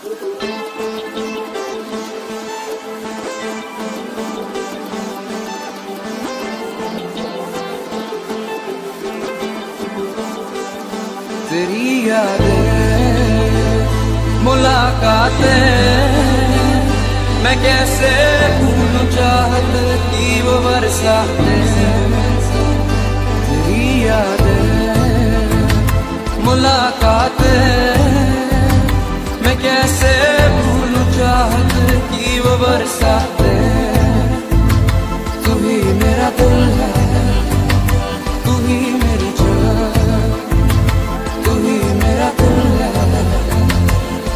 तेरी मुलाकातें मैं कैसे भूलूं चाहत तेरी यादें मुलाकातें बरसातें तू ही मेरा दिल है। तू ही मेरी जान। तू ही मेरा दिल है।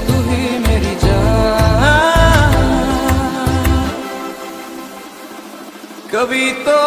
तू ही मेरी जान। कभी तो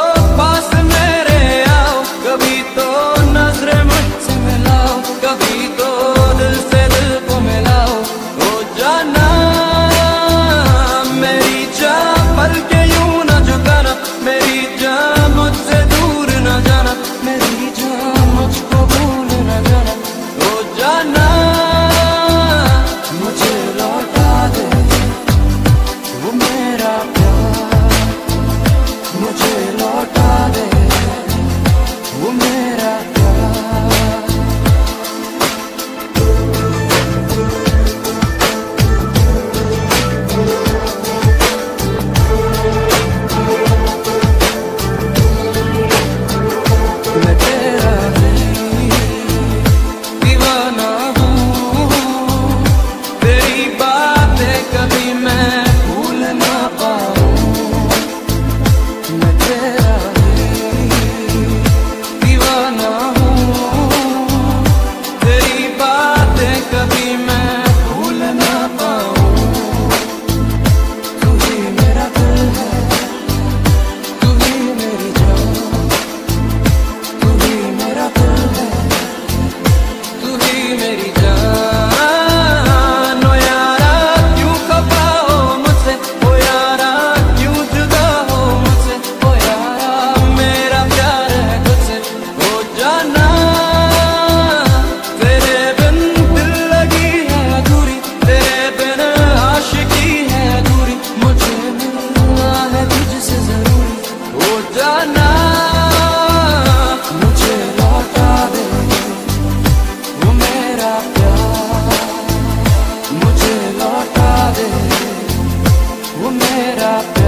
la.